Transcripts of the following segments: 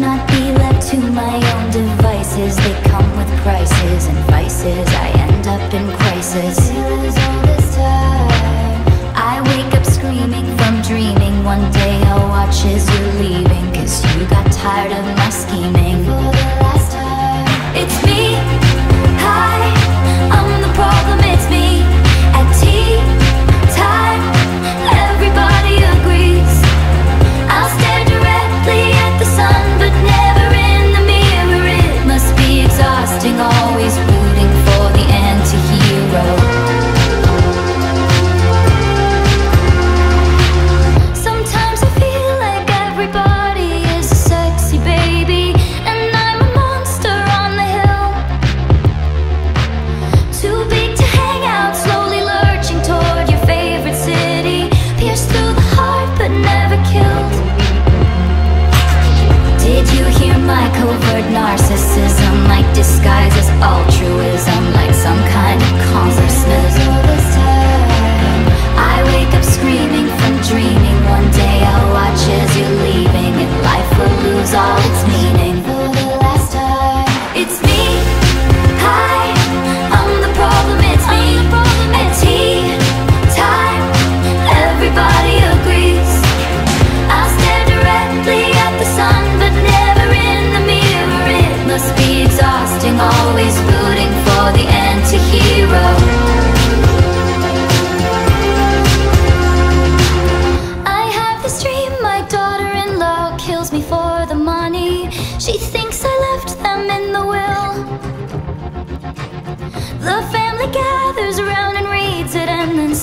be left to my own devices. They come with prices and vices. I end up in crisis. All this time. I wake up screaming from dreaming. One day I'll watch as you're leaving. Cause you got tired of my scheming. For the last time. My covert narcissism? Like disguise as altruism,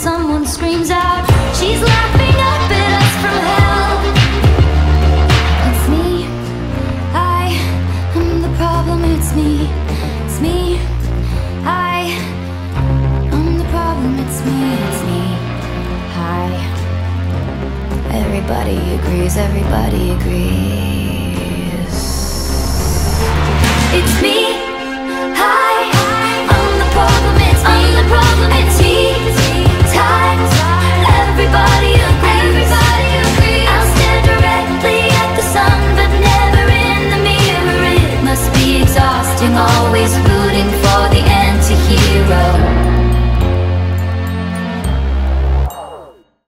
someone screams out, She's laughing up at us from hell. It's me. I am the problem. It's me. It's me. I am the problem. It's me. It's me. Hi. Everybody agrees. Everybody agrees.